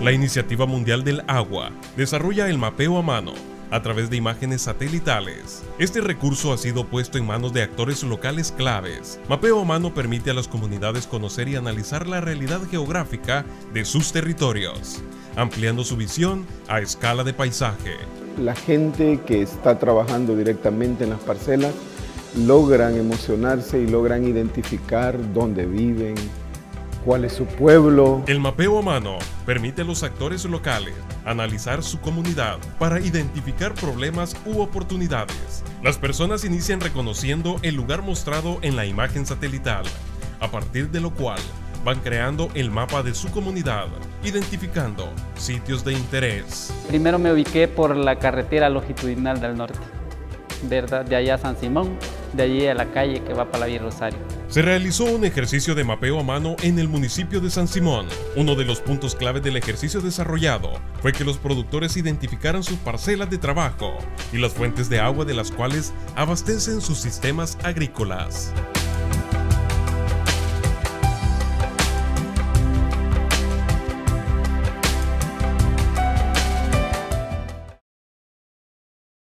La Iniciativa Mundial del Agua desarrolla el mapeo a mano a través de imágenes satelitales. Este recurso ha sido puesto en manos de actores locales claves. Mapeo a mano permite a las comunidades conocer y analizar la realidad geográfica de sus territorios, ampliando su visión a escala de paisaje. La gente que está trabajando directamente en las parcelas logran emocionarse y logran identificar dónde viven, cuál es su pueblo. El mapeo a mano permite a los actores locales analizar su comunidad para identificar problemas u oportunidades. Las personas inician reconociendo el lugar mostrado en la imagen satelital, a partir de lo cual van creando el mapa de su comunidad, identificando sitios de interés. Primero me ubiqué por la carretera longitudinal del norte, ¿verdad? De allá a San Simón, de allí a la calle que va para la Villa Rosario. Se realizó un ejercicio de mapeo a mano en el municipio de San Simón. Uno de los puntos clave del ejercicio desarrollado fue que los productores identificaran sus parcelas de trabajo y las fuentes de agua de las cuales abastecen sus sistemas agrícolas.